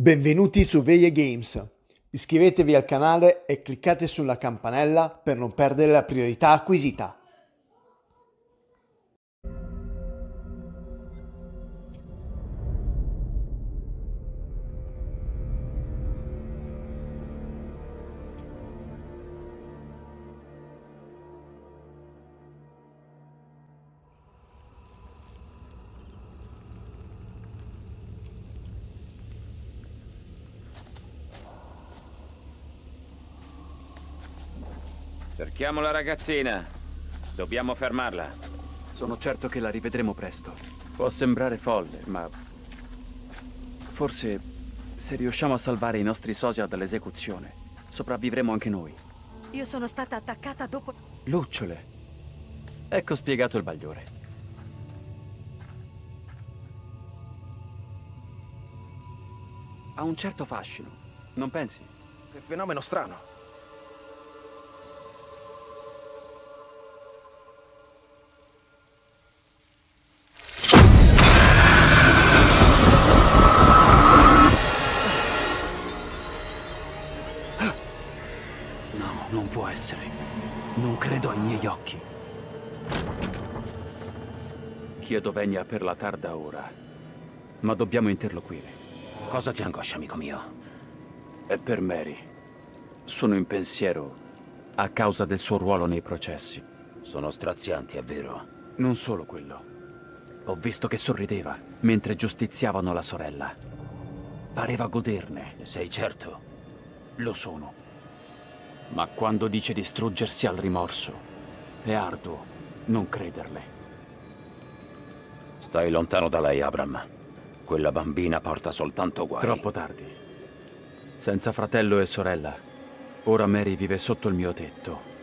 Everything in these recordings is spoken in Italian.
Benvenuti su Veglie Games. Iscrivetevi al canale e cliccate sulla campanella per non perdere la priorità acquisita. Cerchiamo la ragazzina. Dobbiamo fermarla. Sono certo che la rivedremo presto. Può sembrare folle, ma... Forse, se riusciamo a salvare i nostri sosia dall'esecuzione, sopravvivremo anche noi. Io sono stata attaccata dopo... Lucciole. Ecco spiegato il bagliore. Ha un certo fascino, non pensi? Che fenomeno strano. Credo ai miei occhi. Chiedo venia per la tarda ora, ma dobbiamo interloquire. Cosa ti angoscia, amico mio? È per Mary. Sono in pensiero a causa del suo ruolo nei processi. Sono strazianti, è vero. Non solo quello. Ho visto che sorrideva mentre giustiziavano la sorella. Pareva goderne. Ne sei certo? Lo sono. Ma quando dice distruggersi al rimorso, è arduo non crederle. Stai lontano da lei, Abram. Quella bambina porta soltanto guai. Troppo tardi. Senza fratello e sorella, ora Mary vive sotto il mio tetto.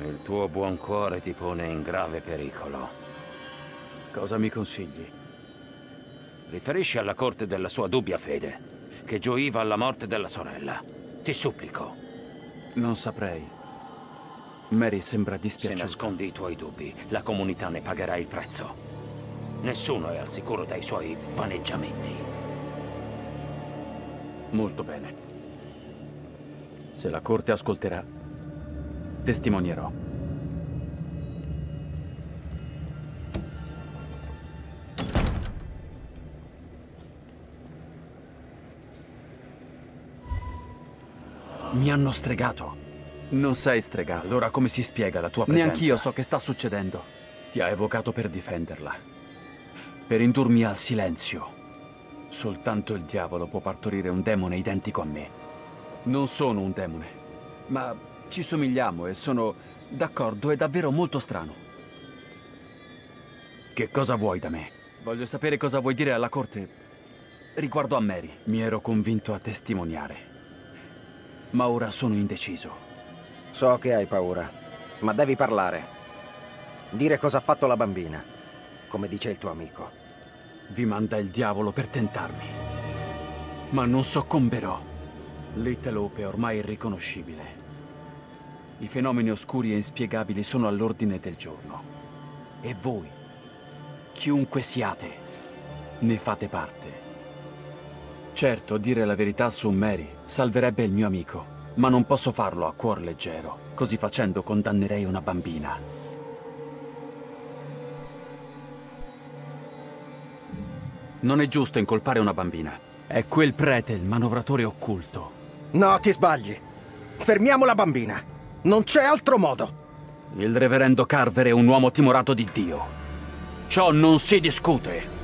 Il tuo buon cuore ti pone in grave pericolo. Cosa mi consigli? Riferisci alla corte della sua dubbia fede, che gioiva alla morte della sorella. Ti supplico. Non saprei. Mary sembra Se dispiaciuta. nascondi i tuoi dubbi, la comunità ne pagherà il prezzo. Nessuno è al sicuro dai suoi paneggiamenti. Molto bene. Se la corte ascolterà, testimonierò. Mi hanno stregato. Non sei stregato. Allora come si spiega la tua presenza? Neanch'io so che sta succedendo. Ti ha evocato per difenderla. Per indurmi al silenzio. Soltanto il diavolo può partorire un demone identico a me. Non sono un demone, ma ci somigliamo e sono d'accordo, è davvero molto strano. Che cosa vuoi da me? Voglio sapere cosa vuoi dire alla corte riguardo a Mary. Mi ero convinto a testimoniare, ma ora sono indeciso. So che hai paura, ma devi parlare. Dire cosa ha fatto la bambina, come dice il tuo amico. Vi manda il diavolo per tentarmi. Ma non soccomberò. L'Itelope è ormai irriconoscibile. I fenomeni oscuri e inspiegabili sono all'ordine del giorno. E voi, chiunque siate, ne fate parte. Certo, dire la verità su Mary salverebbe il mio amico, ma non posso farlo a cuor leggero. Così facendo condannerei una bambina. Non è giusto incolpare una bambina. È quel prete il manovratore occulto. No, ti sbagli. Fermiamo la bambina. Non c'è altro modo. Il reverendo Carver è un uomo timorato di Dio. Ciò non si discute.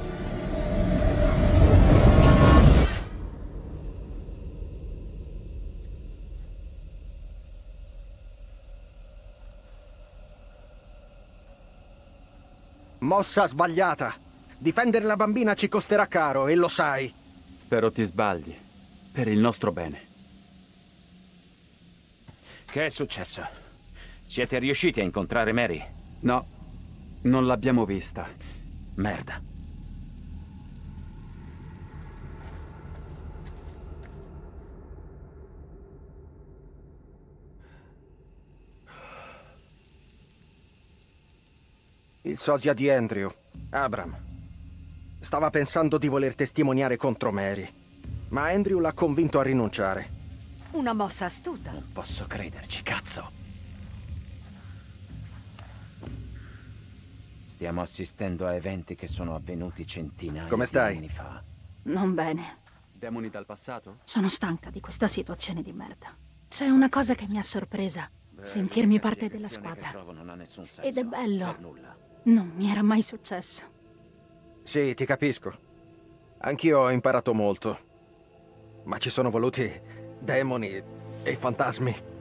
Mossa sbagliata. Difendere la bambina ci costerà caro e lo sai. Spero ti sbagli. Per il nostro bene. Che è successo? Siete riusciti a incontrare Mary? No, non l'abbiamo vista. Merda. Il sosia di Andrew, Abram. Stava pensando di voler testimoniare contro Mary. Ma Andrew l'ha convinto a rinunciare. Una mossa astuta. Non posso crederci, cazzo. Stiamo assistendo a eventi che sono avvenuti centinaia Come di stai? anni fa. Non bene. Demoni dal passato? Sono stanca di questa situazione di merda. C'è una cosa che mi ha sorpresa. Sentirmi L'unica parte della squadra. trovo non ha nessun senso. Ed è bello. Non mi era mai successo. Sì, ti capisco. Anch'io ho imparato molto. Ma ci sono voluti demoni e fantasmi.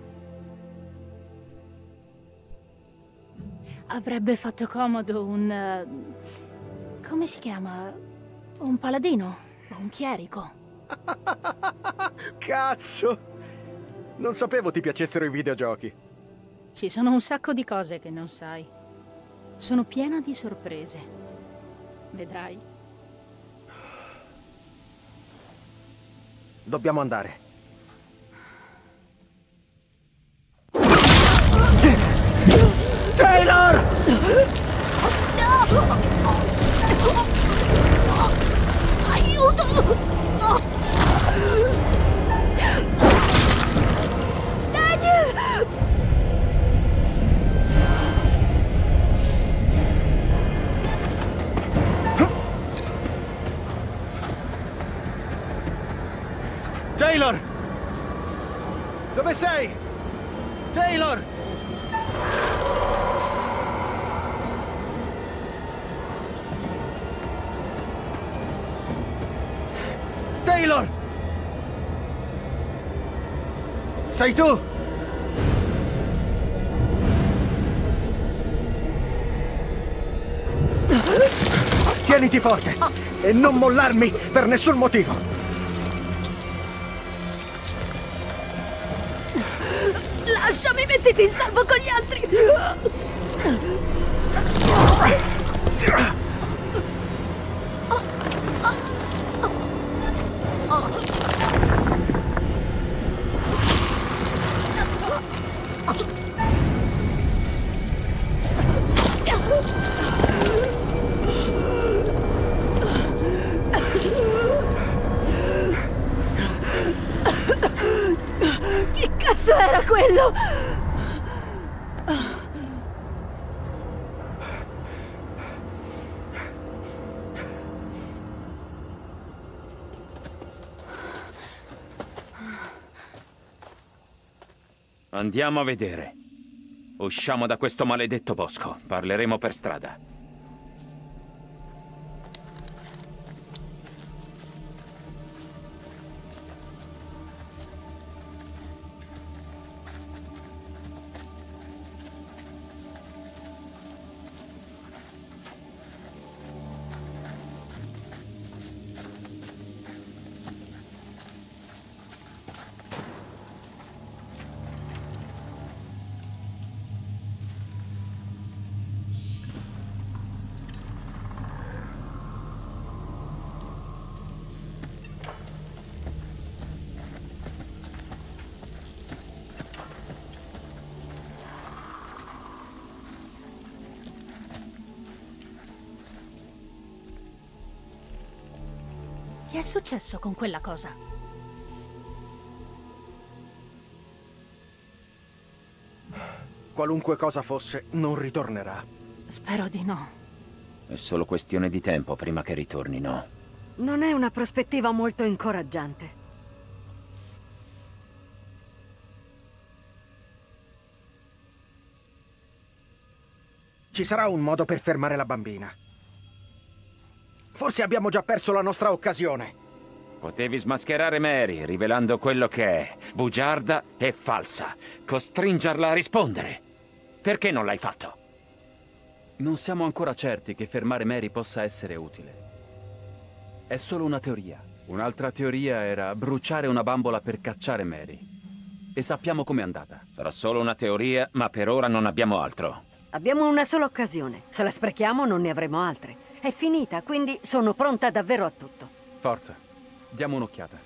Avrebbe fatto comodo un... eh, come si chiama? Un paladino? O un chierico? Cazzo! Non sapevo ti piacessero i videogiochi. Ci sono un sacco di cose che non sai. Sono piena di sorprese. Vedrai. Dobbiamo andare. Taylor! Aiuto! Taylor! Dove sei? Taylor! Taylor! Sei tu? Tieniti forte e non mollarmi per nessun motivo. Mettiti in salvo con gli altri! Era quello? Andiamo a vedere. Usciamo da questo maledetto bosco. Parleremo per strada. Successo con quella cosa? Qualunque cosa fosse, non ritornerà. Spero di no. È solo questione di tempo prima che ritornino. Non è una prospettiva molto incoraggiante. Ci sarà un modo per fermare la bambina. Forse abbiamo già perso la nostra occasione. Potevi smascherare Mary, rivelando quello che è. Bugiarda e falsa. Costringerla a rispondere. Perché non l'hai fatto? Non siamo ancora certi che fermare Mary possa essere utile. È solo una teoria. Un'altra teoria era bruciare una bambola per cacciare Mary. E sappiamo com'è andata. Sarà solo una teoria, ma per ora non abbiamo altro. Abbiamo una sola occasione. Se la sprechiamo non ne avremo altre. È finita, quindi sono pronta davvero a tutto. Forza, diamo un'occhiata.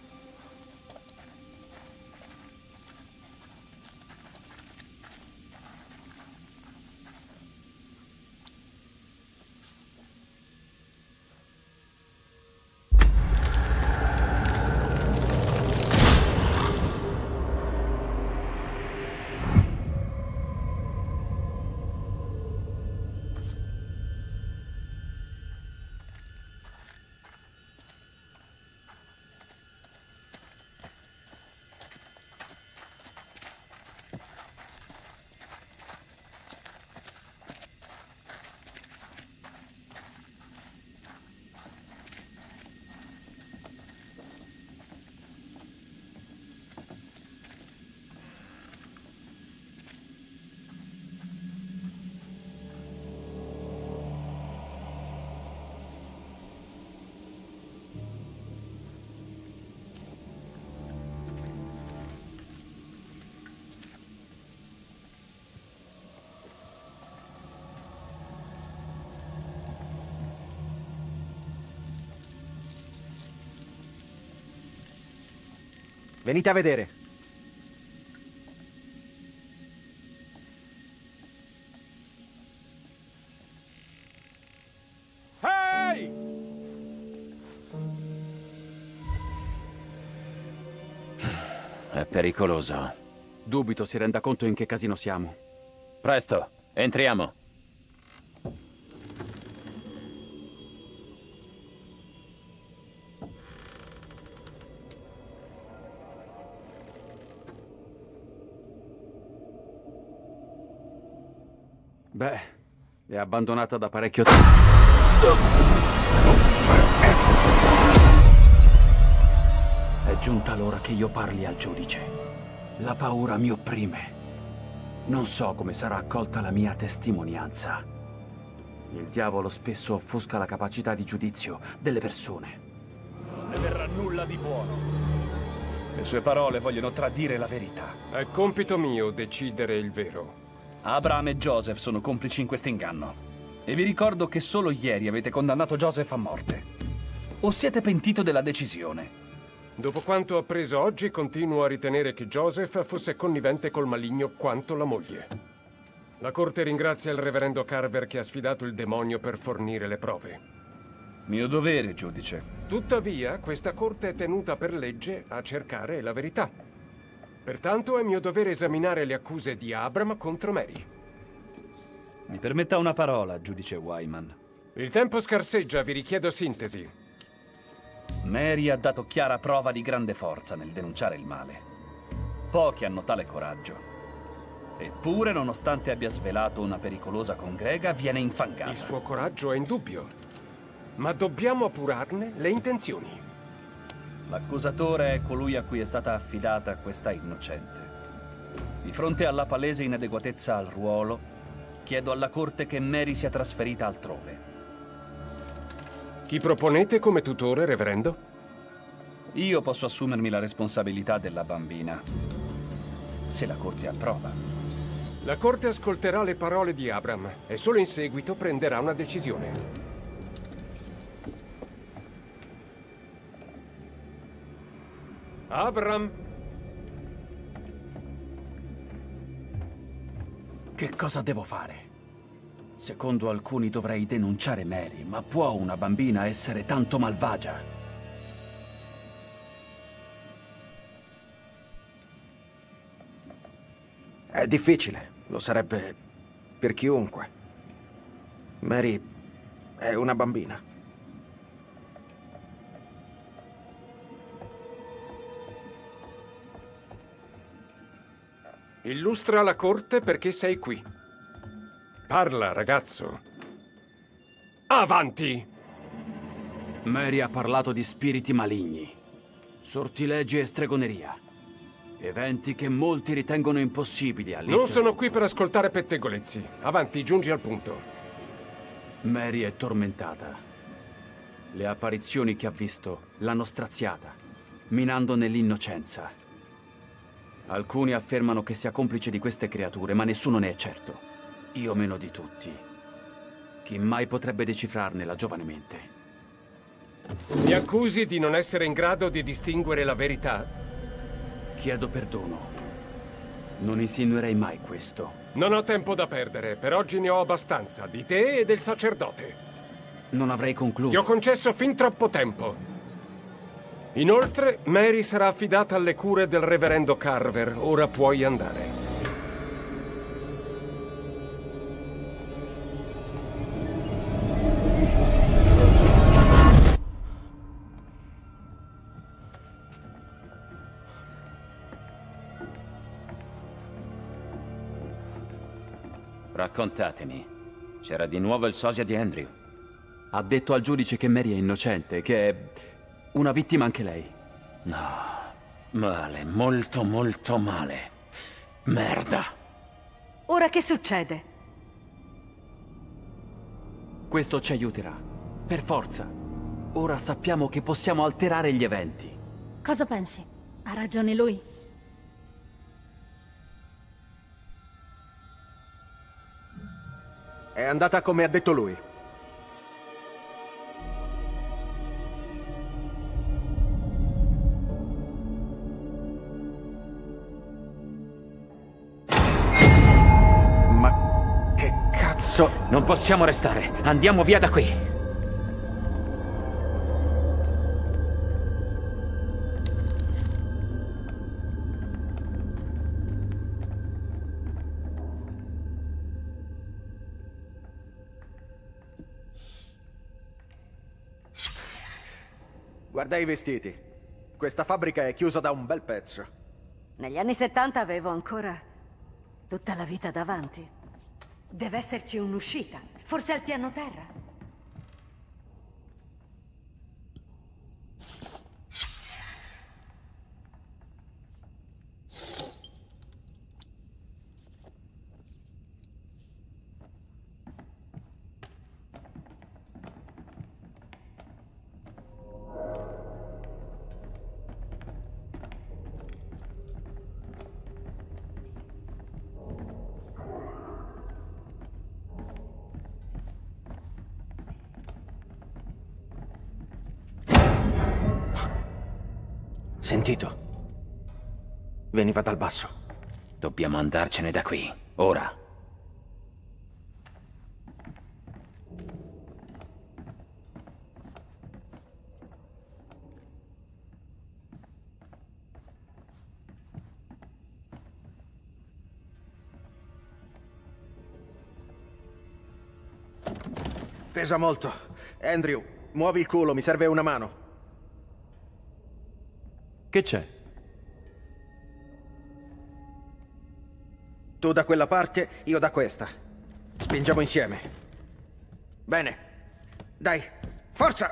Venite a vedere. Ehi! È pericoloso. Dubito si renda conto in che casino siamo. Presto, entriamo. Abbandonata da parecchio tempo. È giunta l'ora che io parli al giudice. La paura mi opprime. Non so come sarà accolta la mia testimonianza. Il diavolo spesso offusca la capacità di giudizio delle persone. Non ne verrà nulla di buono. Le sue parole vogliono tradire la verità. È compito mio decidere il vero. Abraham e Joseph sono complici in questo inganno. E vi ricordo che solo ieri avete condannato Joseph a morte. O siete pentito della decisione? Dopo quanto ho appreso oggi, continuo a ritenere che Joseph fosse connivente col maligno quanto la moglie. La corte ringrazia il reverendo Carver che ha sfidato il demonio per fornire le prove. Mio dovere, giudice. Tuttavia, questa corte è tenuta per legge a cercare la verità. Pertanto è mio dovere esaminare le accuse di Abram contro Mary. Mi permetta una parola, giudice Wyman. Il tempo scarseggia, vi richiedo sintesi. Mary ha dato chiara prova di grande forza nel denunciare il male. Pochi hanno tale coraggio. Eppure, nonostante abbia svelato una pericolosa congrega, viene infangata. Il suo coraggio è indubbio. Ma dobbiamo appurarne le intenzioni. L'accusatore è colui a cui è stata affidata questa innocente. Di fronte alla palese inadeguatezza al ruolo, chiedo alla Corte che Mary sia trasferita altrove. Chi proponete come tutore, reverendo? Io posso assumermi la responsabilità della bambina, se la Corte approva. La Corte ascolterà le parole di Abram e solo in seguito prenderà una decisione. Abram! Che cosa devo fare? Secondo alcuni dovrei denunciare Mary, ma può una bambina essere tanto malvagia? È difficile, lo sarebbe per chiunque. Mary è una bambina. Illustra la corte perché sei qui. Parla, ragazzo. Avanti! Mary ha parlato di spiriti maligni, sortilegi e stregoneria. Eventi che molti ritengono impossibili a Non sono qui per ascoltare pettegolezzi. Avanti, giungi al punto. Mary è tormentata. Le apparizioni che ha visto l'hanno straziata, minandone l'innocenza. Alcuni affermano che sia complice di queste creature, ma nessuno ne è certo. Io meno di tutti. Chi mai potrebbe decifrarne la giovane mente? Mi accusi di non essere in grado di distinguere la verità? Chiedo perdono. Non insinuerei mai questo. Non ho tempo da perdere. Per oggi ne ho abbastanza, di te e del sacerdote. Non avrei concluso. Ti ho concesso fin troppo tempo. Inoltre, Mary sarà affidata alle cure del reverendo Carver. Ora puoi andare. Raccontatemi. C'era di nuovo il sosia di Andrew. Ha detto al giudice che Mary è innocente, che è una vittima anche lei. No. Male, molto molto male. Merda. Ora che succede? Questo ci aiuterà. Per forza. Ora sappiamo che possiamo alterare gli eventi. Cosa pensi? Ha ragione lui? È andata come ha detto lui. Non possiamo restare. Andiamo via da qui. Guarda i vestiti. Questa fabbrica è chiusa da un bel pezzo. Negli anni 70 avevo ancora tutta la vita davanti. Deve esserci un'uscita. Forse al piano terra. Sentito. Veniva dal basso. Dobbiamo andarcene da qui. Ora. Pesa molto. Andrew, muovi il culo, mi serve una mano. Che c'è? Tu da quella parte, io da questa. Spingiamo insieme. Bene. Dai, forza!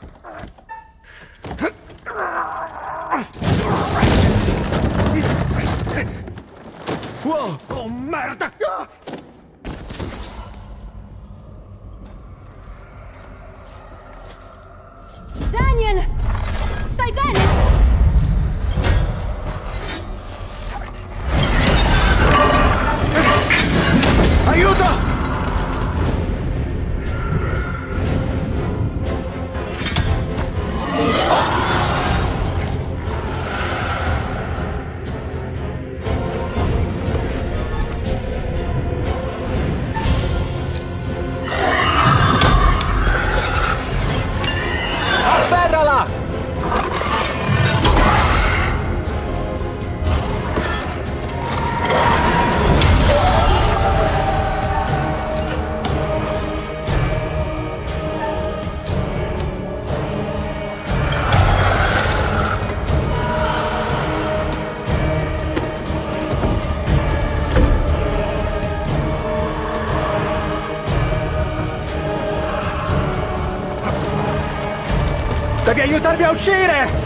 Wow! Oh, merda! Aiutarmi a uscire!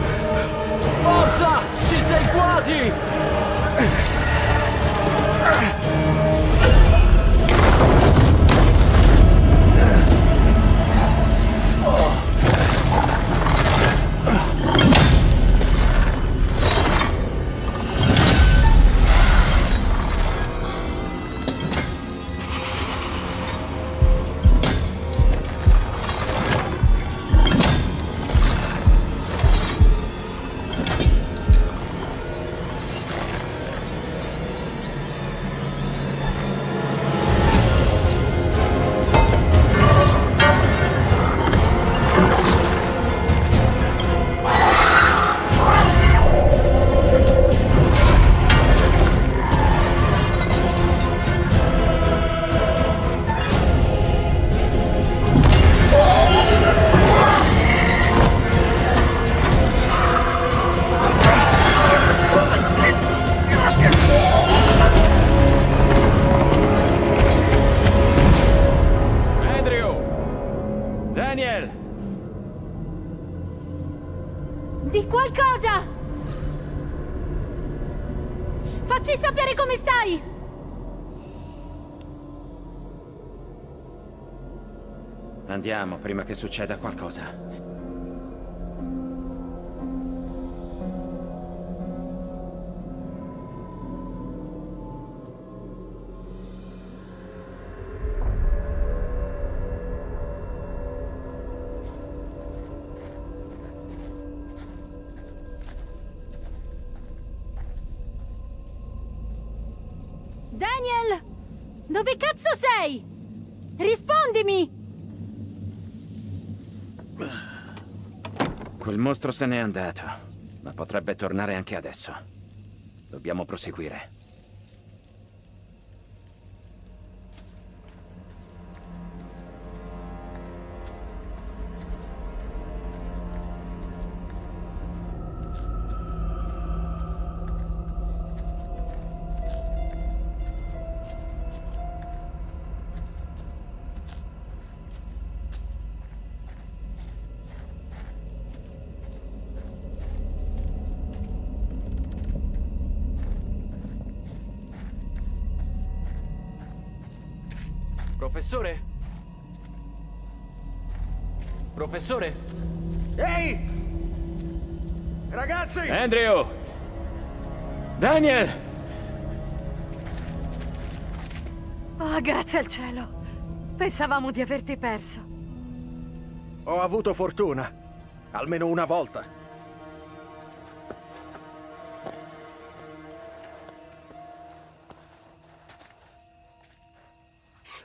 Prima che succeda qualcosa. Daniel! Dove cazzo sei? Rispondimi! Quel mostro se n'è andato, ma potrebbe tornare anche adesso. Dobbiamo proseguire. Professore? Ehi! Ragazzi! Andrew! Daniel! Oh, grazie al cielo. Pensavamo di averti perso. Ho avuto fortuna. Almeno una volta.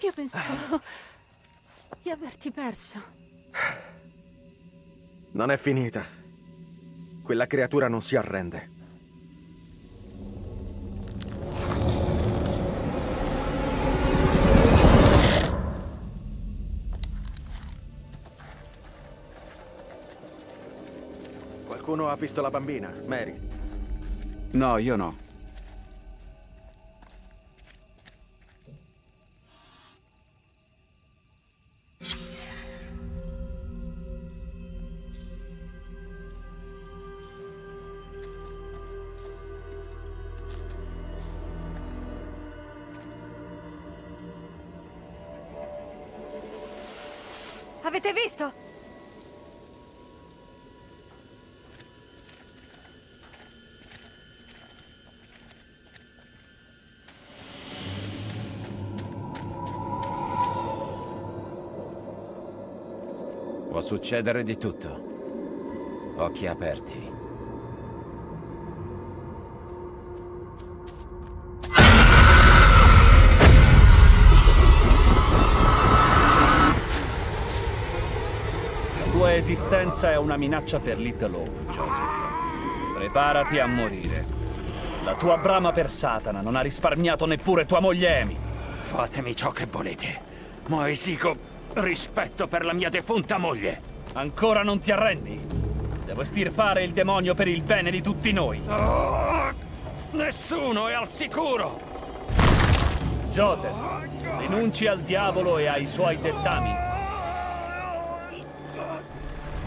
Io pensavo di averti perso. Non è finita. Quella creatura non si arrende. Qualcuno ha visto la bambina, Mary? No, io no. Succedere di tutto. Occhi aperti. La tua esistenza è una minaccia per Little Hope, Joseph. Preparati a morire. La tua brama per Satana non ha risparmiato neppure tua moglie Amy. Fatemi ciò che volete, ma esigo rispetto per la mia defunta moglie. Ancora non ti arrendi? Devo estirpare il demonio per il bene di tutti noi. Oh, nessuno è al sicuro! Joseph, rinunci al diavolo e ai suoi dettami.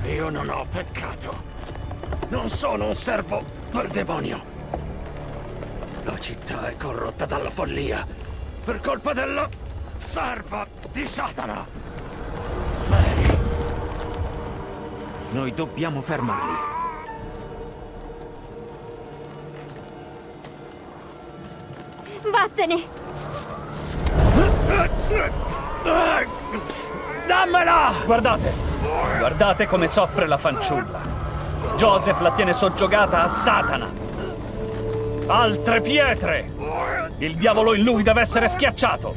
Io non ho peccato. Non sono un servo del demonio. La città è corrotta dalla follia per colpa della serva di Satana. Noi dobbiamo fermarli. Vattene! Dammela! Guardate! Guardate come soffre la fanciulla. Joseph la tiene soggiogata a Satana. Altre pietre! Il diavolo in lui deve essere schiacciato.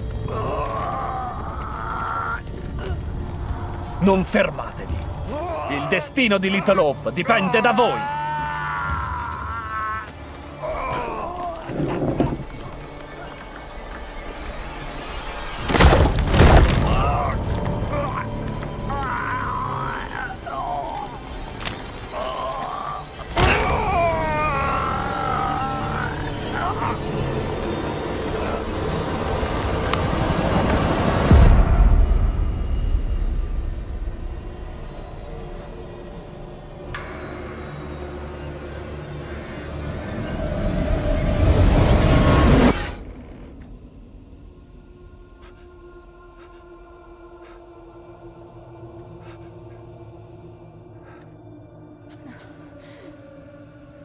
Non fermatevi. Il destino di Little Hope dipende da voi.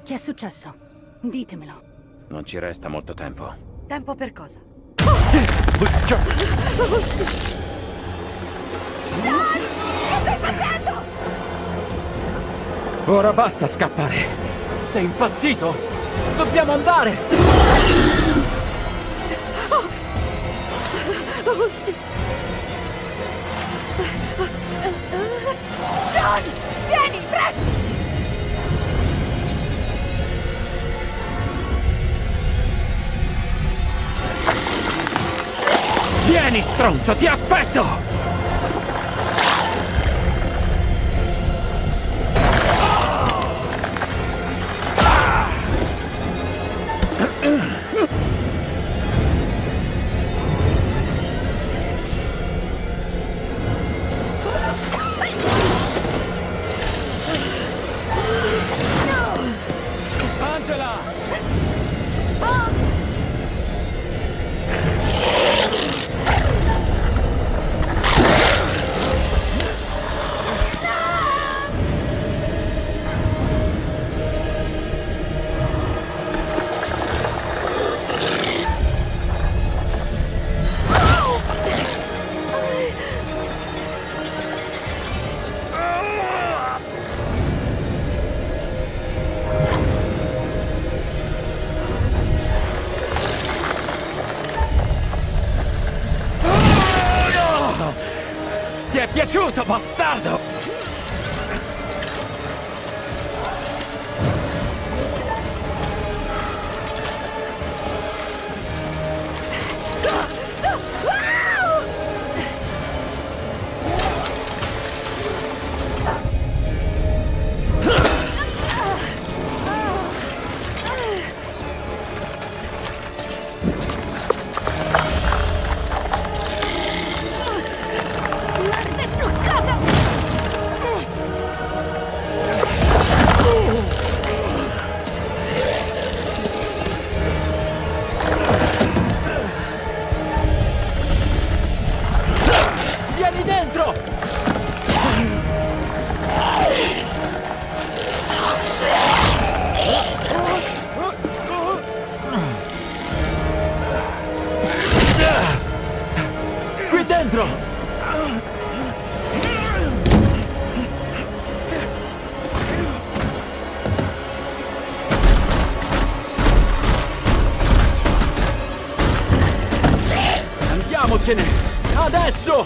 Che è successo? Ditemelo. Non ci resta molto tempo. Tempo per cosa? Ora basta scappare. Sei impazzito? Dobbiamo andare! Vieni, stronzo, ti aspetto! Bastardo? Merde Adesso!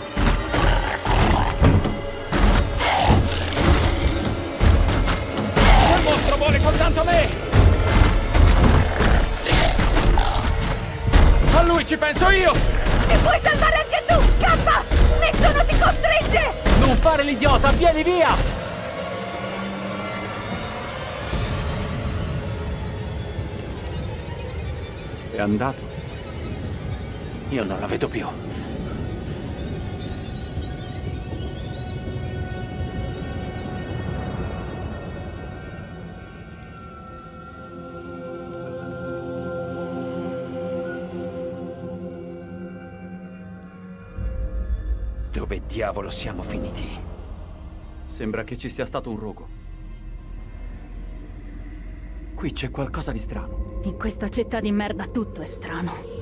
Quel mostro vuole soltanto me! A lui ci penso io! Ti puoi salvare anche tu! Scappa! Nessuno ti costringe! Non fare l'idiota, vieni via! È andato. Io non la vedo più. Diavolo siamo finiti? Sembra che ci sia stato un rogo. Qui c'è qualcosa di strano. In questa città di merda tutto è strano.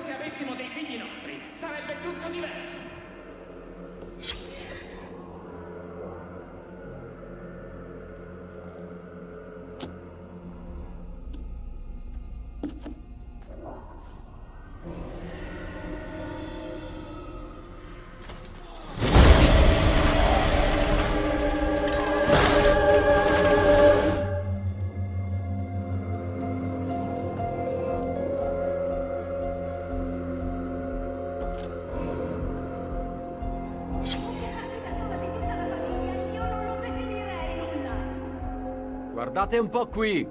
Se Guardate un po' qui!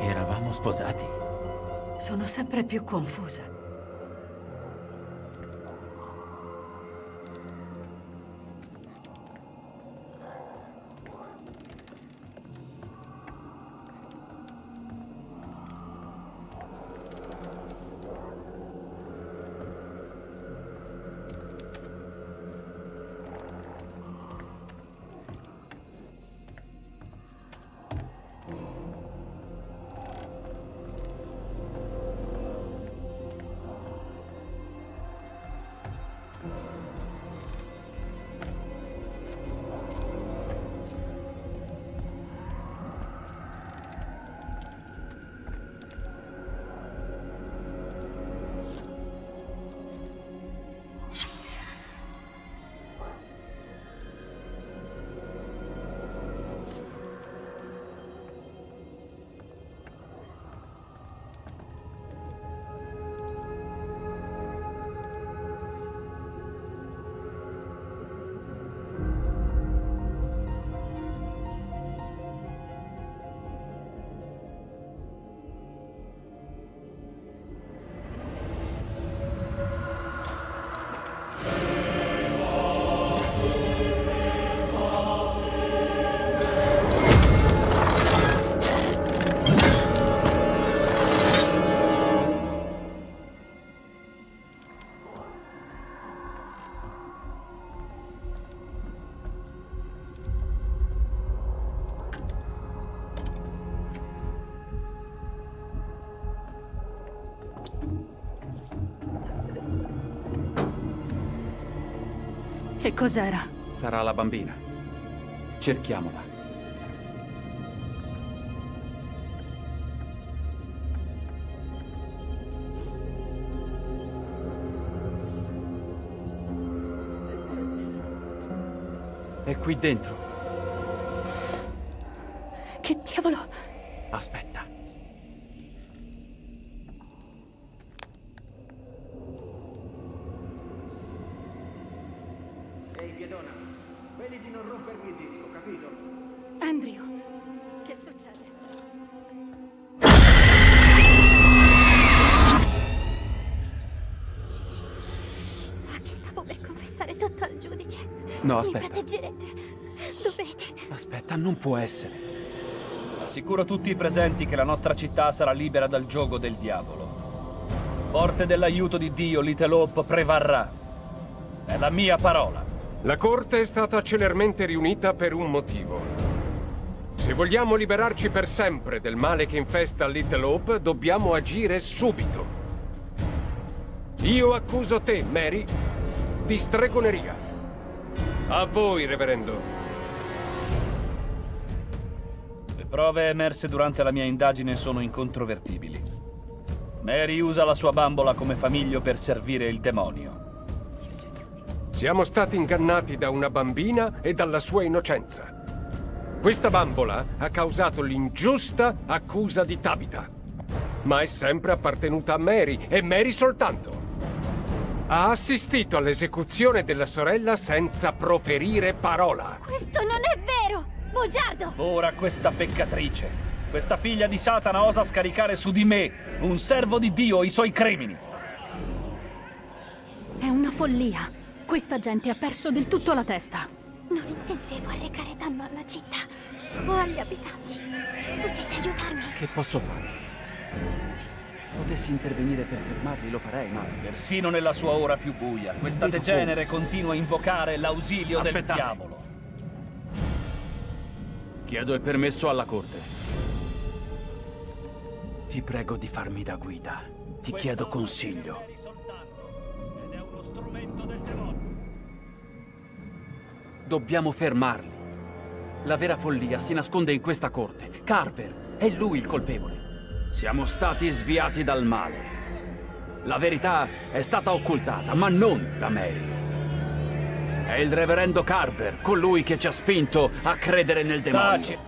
Eravamo sposati. Sono sempre più confusa. Cos'era? Sarà la bambina. Cerchiamola. È qui dentro. Che diavolo? No, Mi aspetta. proteggerete. Dovete. Aspetta, non può essere. Assicuro tutti i presenti che la nostra città sarà libera dal gioco del diavolo. Forte dell'aiuto di Dio, Little Hope prevarrà. È la mia parola. La corte è stata celermente riunita per un motivo. Se vogliamo liberarci per sempre del male che infesta Little Hope, dobbiamo agire subito. Io accuso te, Mary, di stregoneria. A voi, reverendo. Le prove emerse durante la mia indagine sono incontrovertibili. Mary usa la sua bambola come famiglio per servire il demonio. Siamo stati ingannati da una bambina e dalla sua innocenza. Questa bambola ha causato l'ingiusta accusa di Tabitha. Ma è sempre appartenuta a Mary e Mary soltanto. Ha assistito all'esecuzione della sorella senza proferire parola. Questo non è vero! Bugiardo! Ora questa peccatrice, questa figlia di Satana osa scaricare su di me, un servo di Dio, i suoi crimini. È una follia. Questa gente ha perso del tutto la testa. Non intendevo arrecare danno alla città o agli abitanti. Potete aiutarmi? Che posso fare? Potessi intervenire per fermarli, lo farei, ma... Persino nella sua ora più buia, questa Dico degenere continua a invocare l'ausilio del diavolo. Chiedo il permesso alla corte. Ti prego di farmi da guida. Ti chiedo consiglio. Dobbiamo fermarli. La vera follia si nasconde in questa corte. Carver, è lui il colpevole. Siamo stati sviati dal male. La verità è stata occultata, ma non da Mary. È il reverendo Carver, colui che ci ha spinto a credere nel demonio. Taci.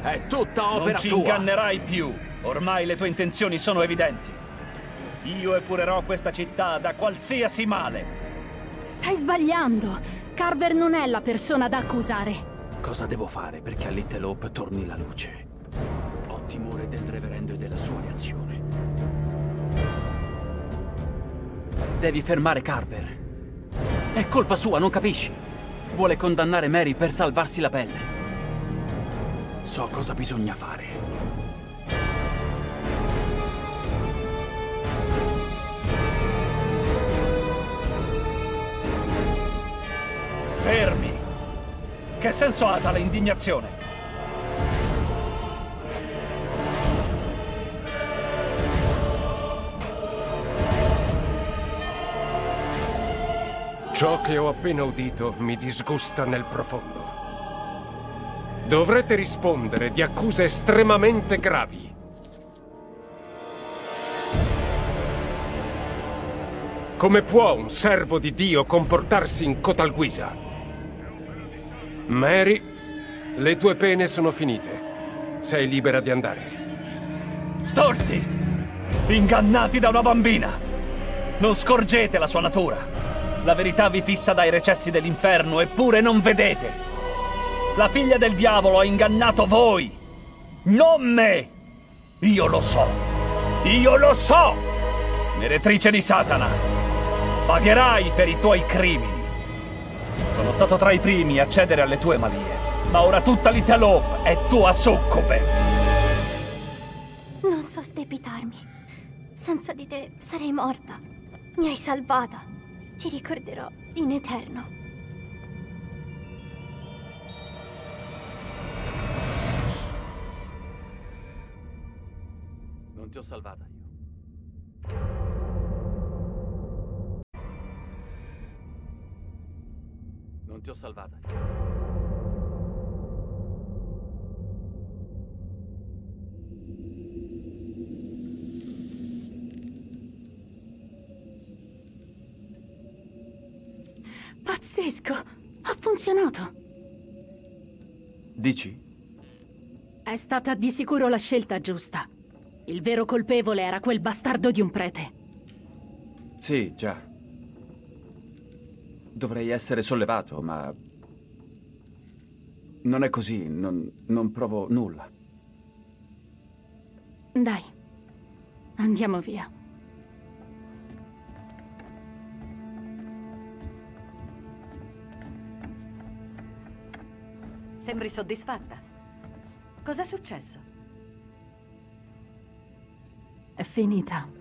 È tutta opera non ci sua. ingannerai più. Ormai le tue intenzioni sono evidenti. Io epurerò questa città da qualsiasi male. Stai sbagliando. Carver non è la persona da accusare. Cosa devo fare perché a Little Hope torni la luce? Timore del reverendo e della sua reazione. Devi fermare Carver. È colpa sua, non capisci? Vuole condannare Mary per salvarsi la pelle. So cosa bisogna fare. Fermi! Che senso ha tale indignazione? Ciò che ho appena udito mi disgusta nel profondo. Dovrete rispondere di accuse estremamente gravi. Come può un servo di Dio comportarsi in cotal guisa? Mary, le tue pene sono finite. Sei libera di andare. Storti! Ingannati da una bambina! Non scorgete la sua natura! La verità vi fissa dai recessi dell'inferno, eppure non vedete! La figlia del diavolo ha ingannato voi! Non me! Io lo so! Io lo so! Meretrice di Satana! Pagherai per i tuoi crimini! Sono stato tra i primi a cedere alle tue malie, ma ora tutta Little Hope è tua succube! Non so sdebitarmi. Senza di te sarei morta. Mi hai salvata. Ti ricorderò in eterno. Non ti ho salvata io. Non ti ho salvata io. Pazzesco! Ha funzionato! Dici? È stata di sicuro la scelta giusta. Il vero colpevole era quel bastardo di un prete. Sì, già. Dovrei essere sollevato, ma... Non è così, non, non provo nulla. Dai, andiamo via. Sembri soddisfatta. Cos'è successo? È finita.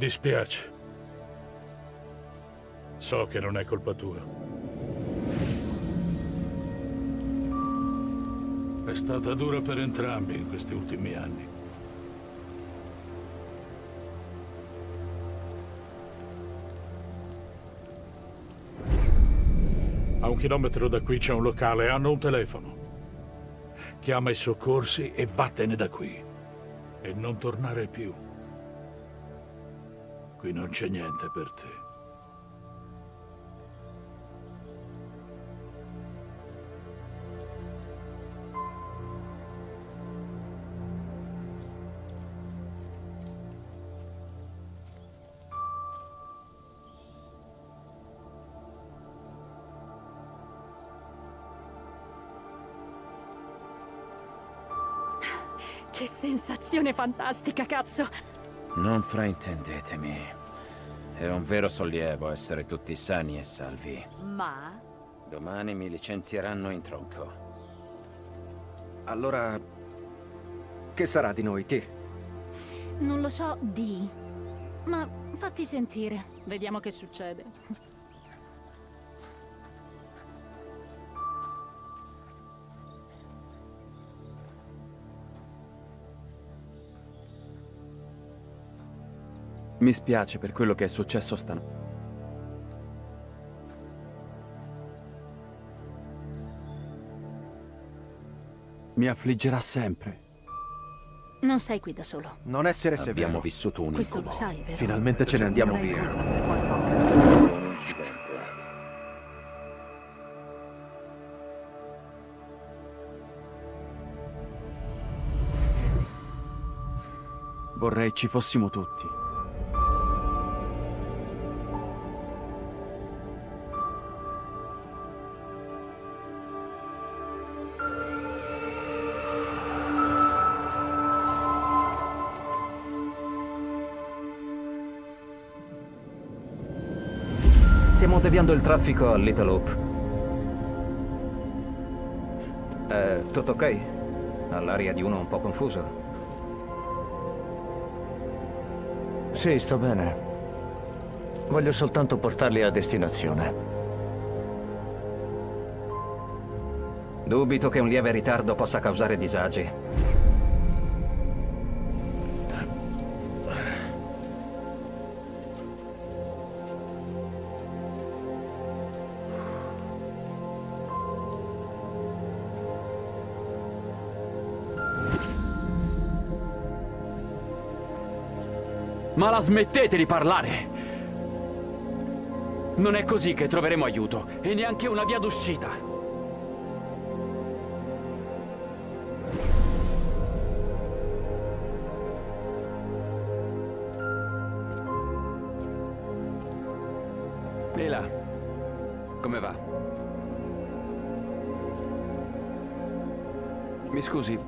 Dispiace. So che non è colpa tua. È stata dura per entrambi in questi ultimi anni. A un chilometro da qui c'è un locale, hanno un telefono. Chiama i soccorsi e vattene da qui. E non tornare più. Qui non c'è niente per te. Che sensazione fantastica, cazzo! Non fraintendetemi. È un vero sollievo essere tutti sani e salvi. Ma? Domani mi licenzieranno in tronco. Allora... Che sarà di noi, T? Non lo so, di. Ma fatti sentire. Vediamo che succede. Mi spiace per quello che è successo stanotte. Mi affliggerà sempre. Non sei qui da solo. Non essere severo. Abbiamo vissuto un Questo incubo. lo sai, vero? Finalmente ce ne andiamo via. Vorrei ci fossimo tutti. Stiamo deviando il traffico al Little Hope. Eh, tutto ok? All'aria di uno un po' confuso. Sì, sto bene. Voglio soltanto portarli a destinazione. Dubito che un lieve ritardo possa causare disagi. Ma la smettete di parlare! Non è così che troveremo aiuto, e neanche una via d'uscita. Ela, come va? Mi scusi,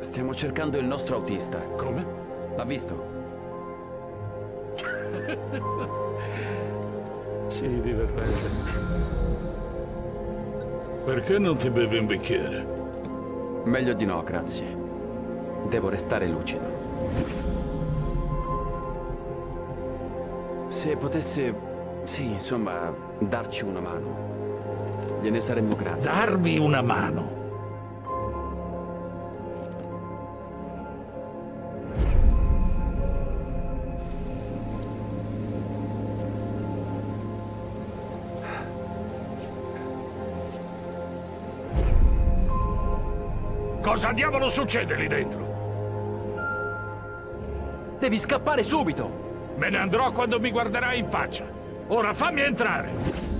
stiamo cercando il nostro autista. Come? L'ha visto? Sì, divertente. Perché non ti bevi un bicchiere? Meglio di no, grazie. Devo restare lucido. Se potesse, sì, insomma, darci una mano. Gliene saremmo grati. Darvi una mano. Cosa diavolo succede lì dentro? Devi scappare subito! Me ne andrò quando mi guarderai in faccia. Ora fammi entrare.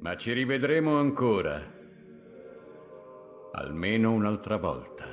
Ma ci rivedremo ancora. Almeno un'altra volta.